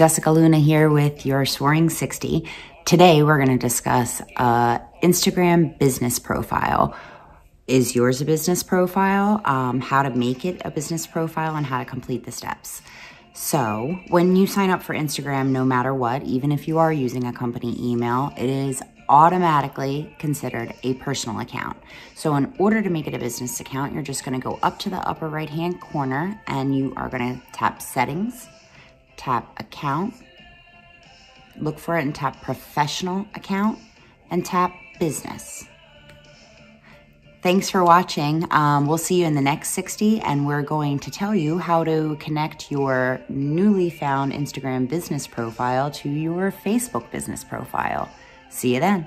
Jessica Luna here with your Soaring 60. Today we're going to discuss uh, Instagram business profile. Is yours a business profile? Um, how to make it a business profile and how to complete the steps. So when you sign up for Instagram, no matter what, even if you are using a company email, it is automatically considered a personal account. So in order to make it a business account, you're just gonna go up to the upper right hand corner and you are gonna tap settings, tap account, look for it and tap professional account and tap business. Thanks for watching. Um, we'll see you in the next 60 and we're going to tell you how to connect your newly found Instagram business profile to your Facebook business profile. See you then.